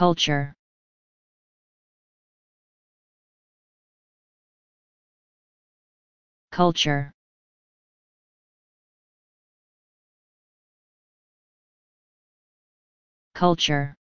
culture. Culture. Culture.